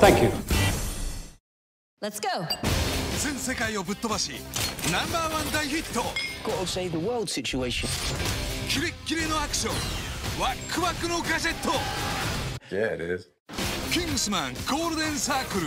Thank you. Let's go. 全世界をぶっ飛ばしナンバーワン大ヒット Gotta save the world situation. キレッキレのアクションワックワクのガジェット Yeah, it is. キングスマンゴールデンサークル